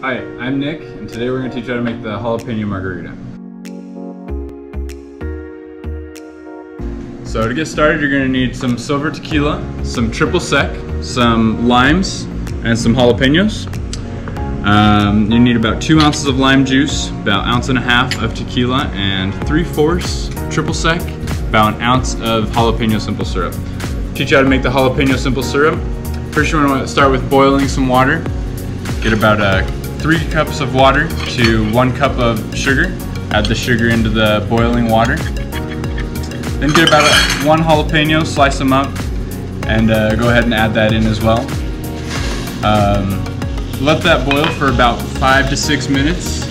Hi, I'm Nick, and today we're going to teach you how to make the jalapeno margarita. So to get started, you're going to need some silver tequila, some triple sec, some limes, and some jalapenos. Um, you need about two ounces of lime juice, about ounce and a half of tequila, and three-fourths triple sec, about an ounce of jalapeno simple syrup. Teach you how to make the jalapeno simple syrup. First, you want to start with boiling some water. Get about a three cups of water to one cup of sugar. Add the sugar into the boiling water. Then get about one jalapeno, slice them up, and uh, go ahead and add that in as well. Um, let that boil for about five to six minutes.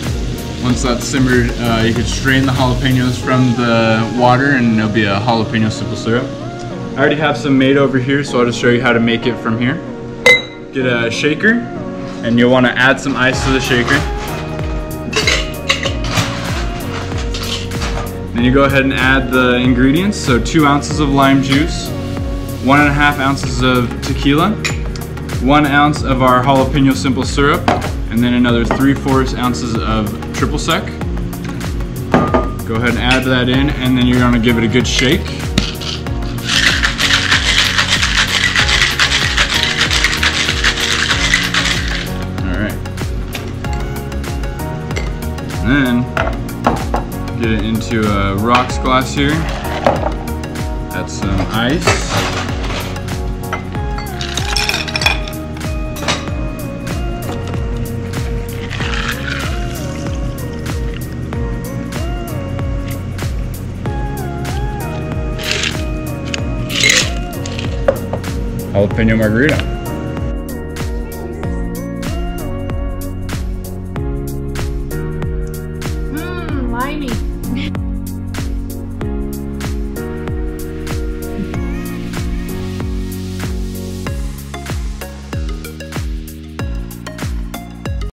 Once that's simmered, uh, you can strain the jalapenos from the water and it'll be a jalapeno simple syrup. I already have some made over here, so I'll just show you how to make it from here. Get a shaker, and you'll want to add some ice to the shaker. Then you go ahead and add the ingredients, so two ounces of lime juice, one and a half ounces of tequila, one ounce of our jalapeno simple syrup, and then another three-fourths ounces of triple sec. Go ahead and add that in, and then you're gonna give it a good shake. Then get it into a rocks glass here. Add some ice. Jalapeno margarita.